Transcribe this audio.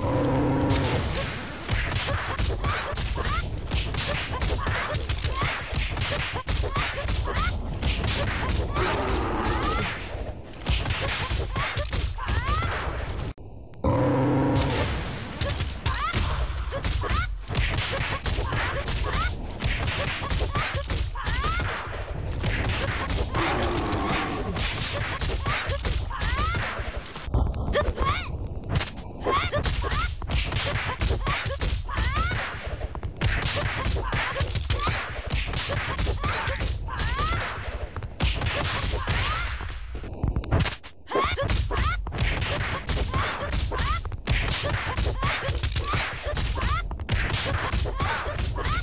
Oh. Ah!